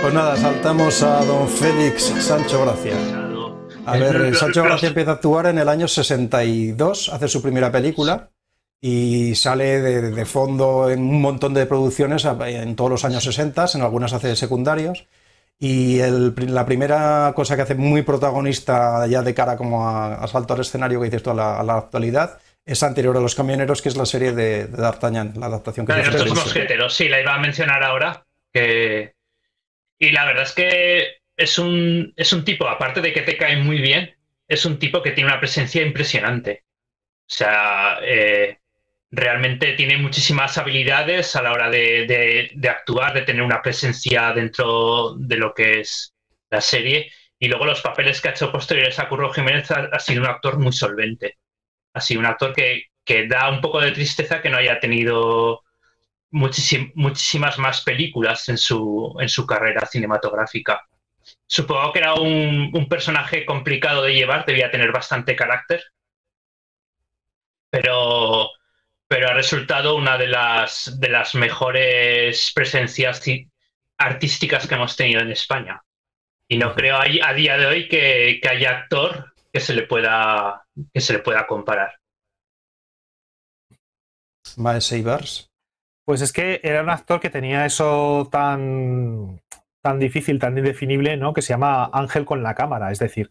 Pues nada, saltamos a don Félix Sancho Gracia. A ver, Sancho Gracia empieza a actuar en el año 62, hace su primera película y sale de, fondo en un montón de producciones en todos los años 60, en algunas hace secundarios. Y la primera cosa que hace muy protagonista ya de cara como a, salto al escenario que dices tú a la, actualidad es anterior a Los Camioneros, que es la serie de, D'Artagnan, la adaptación que Claro, estos mosqueteros, sí, la iba a mencionar ahora. Que... Y la verdad es que es un, es un tipo, aparte de que te cae muy bien, es un tipo que tiene una presencia impresionante. O sea, eh, realmente tiene muchísimas habilidades a la hora de, actuar, de tener una presencia dentro de lo que es la serie. Y luego los papeles que ha hecho posteriores a Curro Jiménez ha, sido un actor muy solvente. Ha sido un actor que, da un poco de tristeza que no haya tenido muchísimas más películas en su, en su carrera cinematográfica. Supongo que era un, un personaje complicado de llevar, debía tener bastante carácter, pero pero ha resultado una de las, de las mejores presencias artísticas que hemos tenido en España. Y no creo a, día de hoy que, haya actor que se le pueda, que se le pueda comparar. Eibers. Pues es que era un actor que tenía eso tan, tan difícil, tan indefinible, ¿no? Que se llama Ángel con la cámara. Es decir,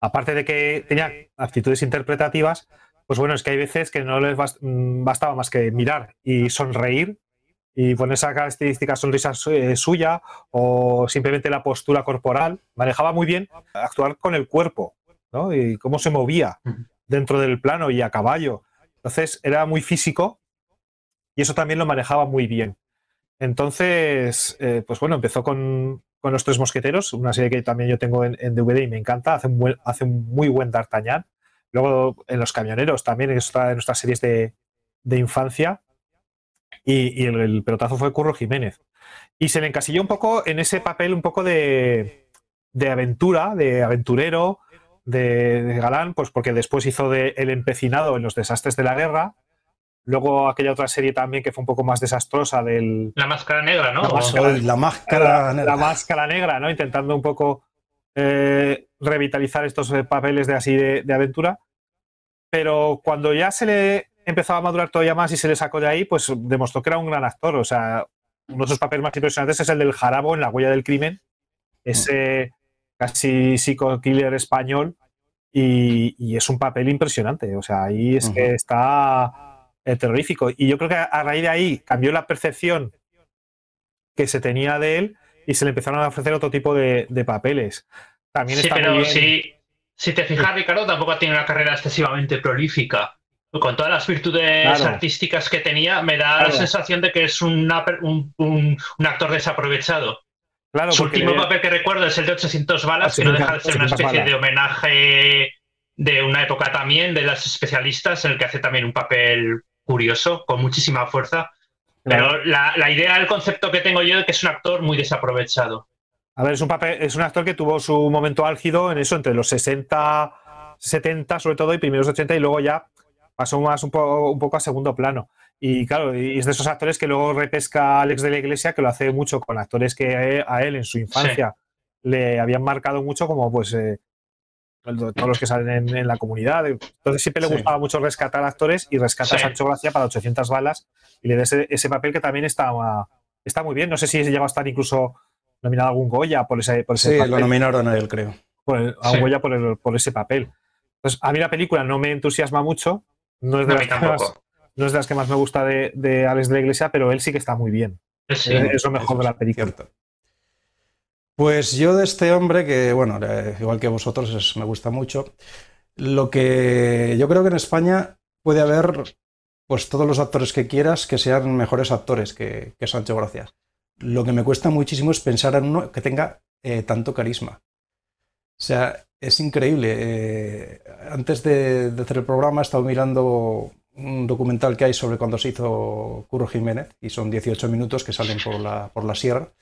aparte de que tenía actitudes interpretativas, pues bueno, es que hay veces que no les mm, bastaba más que mirar y sonreír y poner esa característica sonrisa eh, suya o simplemente la postura corporal. Manejaba muy bien actuar con el cuerpo ¿no? y cómo se movía dentro del plano y a caballo. Entonces era muy físico y eso también lo manejaba muy bien. Entonces, eh, pues bueno, empezó con, Los Tres Mosqueteros, una serie que también yo tengo en, DVD y me encanta. Hace un, muy buen D'Artagnan. Luego en Los Camioneros también, es otra de nuestras series de, infancia. Y, el, pelotazo fue Curro Jiménez. Y se le encasilló un poco en ese papel un poco de, aventura, de aventurero, de, galán, pues porque después hizo de El empecinado en los desastres de la guerra. Luego aquella otra serie también que fue un poco más desastrosa del... La máscara negra, ¿no? La máscara, negra. La máscara negra, ¿no? Intentando un poco eh, revitalizar estos eh, papeles de así de, aventura. Pero cuando ya se le empezaba a madurar todavía más y se le sacó de ahí, pues demostró que era un gran actor. O sea, uno de sus papeles más impresionantes es el del Jarabo en La huella del crimen, ese casi psico-killer español, y, es un papel impresionante. O sea, ahí es que está eh, terrorífico. Y yo creo que a raíz de ahí cambió la percepción que se tenía de él y se le empezaron a ofrecer otro tipo de, papeles. También sí, pero si, si te fijas, Ricardo, tampoco ha tenido una carrera excesivamente prolífica. Con todas las virtudes artísticas que tenía, me da la sensación de que es un, actor desaprovechado. Claro, Su último papel que recuerdo es el de 800 balas, que no deja de ser una especie de homenaje de una época también de las especialistas, en el que hace también un papel curioso, con muchísima fuerza. Pero la, idea, el concepto que tengo yo es que es un actor muy desaprovechado. A ver, es un, papel, es un actor que tuvo su momento álgido en eso, entre los 60, 70 sobre todo, y primeros 80, y luego ya pasó más un, un poco a segundo plano. Y claro, y es de esos actores que luego repesca Alex de la Iglesia, que lo hace mucho con actores que a él en su infancia le habían marcado mucho, como pues eh, todos los que salen en, la comunidad. Entonces siempre le gustaba mucho rescatar actores y rescata a Sancho Gracia para 800 balas y le da ese, papel que también está, está muy bien. No sé si llegó a estar incluso nominado a algún Goya por ese, por ese sí, lo nominaron a él, creo. a un Goya por, ese papel. Entonces, a mí la película no me entusiasma mucho. No es de, las, que más, no es de las que más me gusta de, de Alex de la Iglesia, pero él sí que está muy bien. es, lo mejor de la película. Pues yo de este hombre, que bueno, eh, igual que vosotros, me gusta mucho, lo que yo creo que en España puede haber pues todos los actores que quieras que sean mejores actores que, Sancho Gracias. Lo que me cuesta muchísimo es pensar en uno que tenga eh, tanto carisma. O sea, es increíble. Eh, antes de, hacer el programa he estado mirando un documental que hay sobre cuando se hizo Curro Jiménez y son 18 minutos que salen por la, por la sierra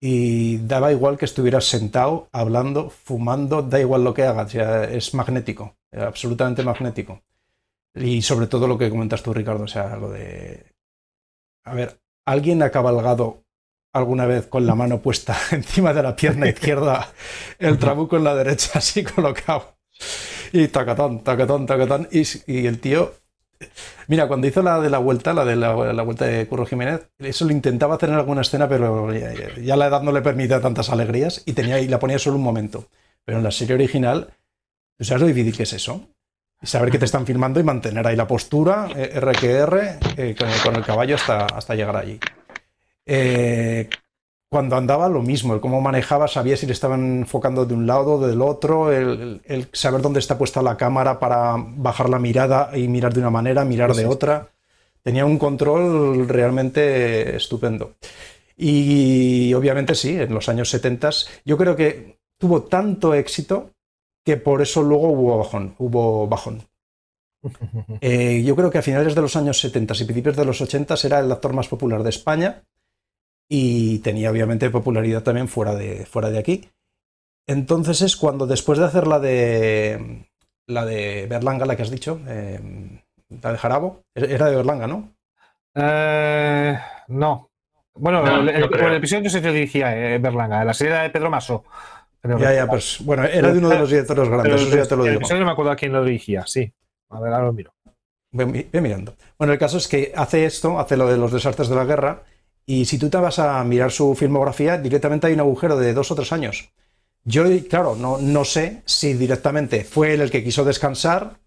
y daba igual que estuvieras sentado, hablando, fumando, da igual lo que hagas, ya es magnético, absolutamente magnético. Y sobre todo lo que comentas tú, Ricardo, o sea, lo de... A ver, alguien ha cabalgado alguna vez con la mano puesta encima de la pierna izquierda, el trabuco en la derecha así colocado. Y tacatón, tacatón, tacatón. Y, y el tío Mira, cuando hizo la de la vuelta, la de la, vuelta de Curro Jiménez, eso lo intentaba hacer en alguna escena, pero ya, la edad no le permitía tantas alegrías y, tenía, y la ponía solo un momento. Pero en la serie original, ¿tú sabes lo difícil que es eso? saber que te están filmando y mantener ahí la postura, RQR, eh, eh, con, el caballo hasta, hasta llegar allí. Eh, cuando andaba lo mismo, el cómo manejaba, sabía si le estaban enfocando de un lado o del otro, el, saber dónde está puesta la cámara para bajar la mirada y mirar de una manera, mirar de otra. Tenía un control realmente estupendo. Y obviamente sí, en los años 70 yo creo que tuvo tanto éxito que por eso luego hubo bajón. Hubo bajón. Eh, yo creo que a finales de los años 70 y principios de los 80 era el actor más popular de España y tenía obviamente popularidad también fuera de, fuera de aquí. Entonces es cuando después de hacer la de la de Berlanga, la que has dicho, eh, la de Jarabo, era de Berlanga, ¿no? Eh, no. Bueno, el, episodio no se dirigía eh, Berlanga, la serie de Pedro Maso. ya, ya, pues bueno, era de uno de los directores grandes, eso ya te lo digo. El episodio no me acuerdo a quién lo dirigía, sí. A ver, ahora lo miro. Voy, mirando. Bueno, el caso es que hace esto, hace lo de los desastres de la guerra, y si tú te vas a mirar su filmografía, directamente hay un agujero de dos o tres años. Yo, claro, no, no sé si directamente fue él el que quiso descansar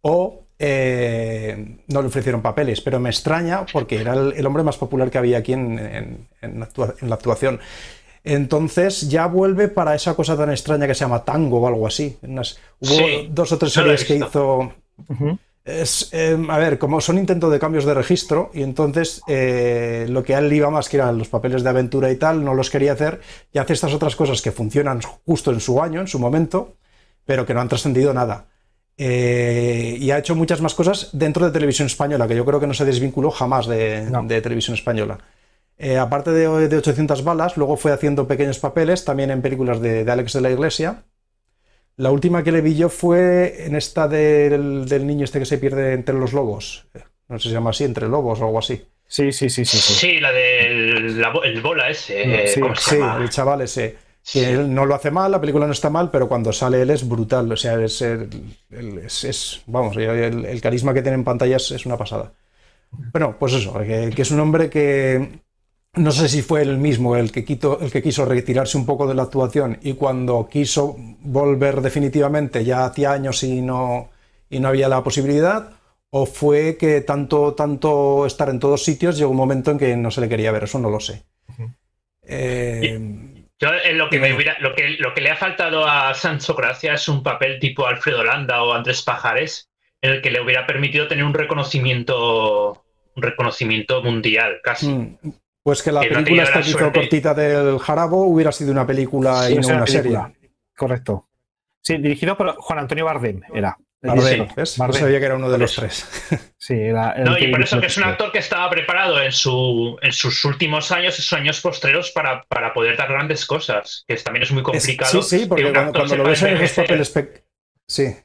o eh, no le ofrecieron papeles, pero me extraña porque era el, hombre más popular que había aquí en, la actuación. Entonces ya vuelve para esa cosa tan extraña que se llama tango o algo así. hubo dos o tres series que hizo. Es, em, a ver, como son intentos de cambios de registro, y entonces eh, lo que a él iba más que eran los papeles de aventura y tal, no los quería hacer, y hace estas otras cosas que funcionan justo en su año, en su momento, pero que no han trascendido nada. Eh, y ha hecho muchas más cosas dentro de televisión española, que yo creo que no se desvinculó jamás de, televisión española. Eh, aparte de, 800 balas, luego fue haciendo pequeños papeles también en películas de, de Alex de la Iglesia la última que le vi yo fue en esta del, niño este que se pierde entre los lobos. No sé si se llama así, entre lobos o algo así. Sí, sí, sí, sí. Sí, la del el bola ese. Sí, el chaval ese. Que él no lo hace mal, la película no está mal, pero cuando sale él es brutal. O sea, es, es, vamos, el, carisma que tiene en pantalla es, una pasada. Bueno, pues eso, que es un hombre que, no sé si fue él mismo el que, el que quiso retirarse un poco de la actuación y cuando quiso volver definitivamente ya hacía años y no, y no había la posibilidad, o fue que tanto, tanto estar en todos sitios llegó un momento en que no se le quería ver, eso no lo sé. Eh, yo, eh, lo, que lo, que, lo que le ha faltado a Sancho Gracia es un papel tipo Alfredo Landa o Andrés Pajares, en el que le hubiera permitido tener un reconocimiento un reconocimiento mundial, casi. Mm, pues que la película esta que hizo cortita del Jarabo hubiera sido una película y no una serie. Correcto. Sí, dirigido por Juan Antonio Bardem, era. Bardem, ¿ves? Bardem. sabía que era uno de los tres. Sí, era no, y por eso que es un actor que estaba preparado en, su, en sus últimos años, sus años postreros, para, para poder dar grandes cosas, que también es muy complicado. sí, sí, porque cuando, lo ves en esos papeles... Sí,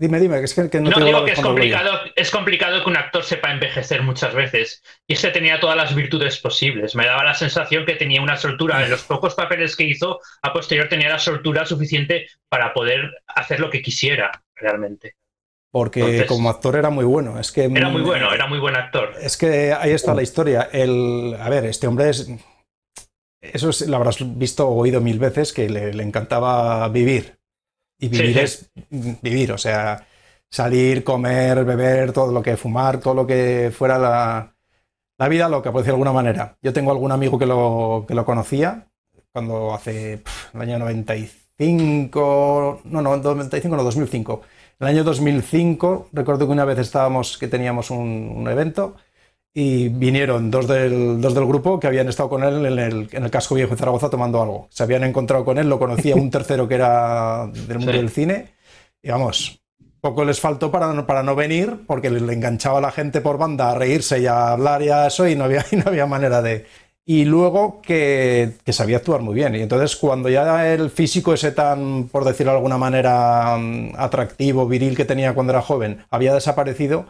Dime, dime, que es que, no, no digo que es complicado, es complicado que un actor sepa envejecer muchas veces. Y este tenía todas las virtudes posibles. Me daba la sensación que tenía una soltura. En los pocos papeles que hizo, a posterior tenía la soltura suficiente para poder hacer lo que quisiera realmente. Porque como actor era muy bueno. Es que, era muy bueno, era muy buen actor. Es que ahí está la historia. El, a ver, este hombre es. Eso lo habrás visto o oído mil veces, que le encantaba vivir y vivir es vivir, o sea, salir, comer, beber, todo lo que fumar, todo lo que fuera la, la vida loca, por decir de alguna manera. Yo tengo algún amigo que lo, que lo conocía cuando hace el año 95, no, no, 95, no, 2005. En el año 2005 recuerdo que una vez estábamos, que teníamos un, un evento y vinieron dos del, dos del grupo que habían estado con él en el, en el, casco viejo de Zaragoza tomando algo. Se habían encontrado con él, lo conocía un tercero que era del mundo del cine. Y vamos, poco les faltó para, para no venir porque le, enganchaba a la gente por banda a reírse y a hablar y a eso y no había, y no había manera de... Y luego que, que, sabía actuar muy bien. Y entonces cuando ya el físico ese tan, por decirlo de alguna manera, mm, atractivo, viril que tenía cuando era joven, había desaparecido,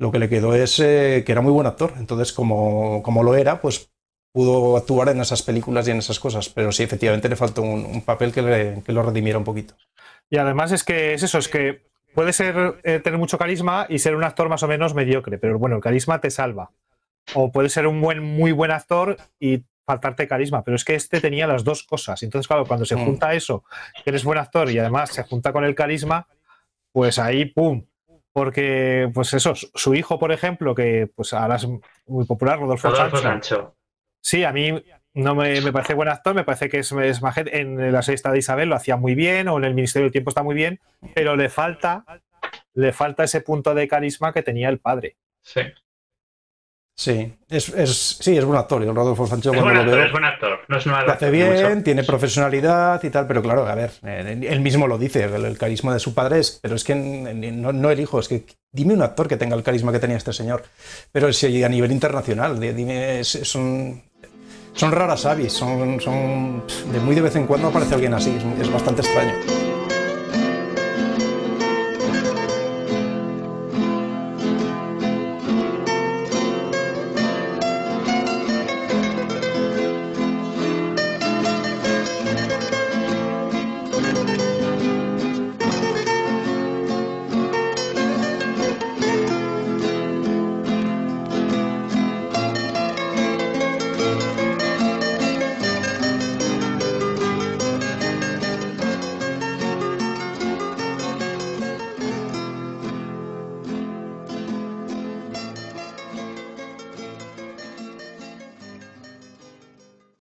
lo que le quedó es eh, que era muy buen actor. Entonces, como, como, lo era, pues pudo actuar en esas películas y en esas cosas, pero sí, efectivamente le faltó un, papel que, que, lo redimiera un poquito. Y además es que es eso, es que puede ser eh, tener mucho carisma y ser un actor más o menos mediocre, pero bueno, el carisma te salva. O puede ser un buen, muy buen actor y faltarte carisma, pero es que este tenía las dos cosas. Entonces, claro, cuando se mm. junta eso, que eres buen actor y además se junta con el carisma, pues ahí, ¡pum! Porque, pues eso, su hijo, por ejemplo, que pues ahora es muy popular, Rodolfo, Sancho. Sí, a mí no me, parece buen actor, me parece que es, es en la sexta de Isabel lo hacía muy bien, o en el Ministerio del Tiempo está muy bien, pero le falta, le falta ese punto de carisma que tenía el padre. Sí. Sí, es, sí, es buen actor. Yo Rodolfo Sancho es buen actor, es buen actor. No es lo hace bien, tiene profesionalidad y tal, pero claro, a ver, él mismo lo dice, el, carisma de su padre es, pero es que no, no, el hijo, es que dime un actor que tenga el carisma que tenía este señor. Pero si a nivel internacional, dime, son, son raras avis, son, son de muy de vez en cuando aparece alguien así, es bastante extraño.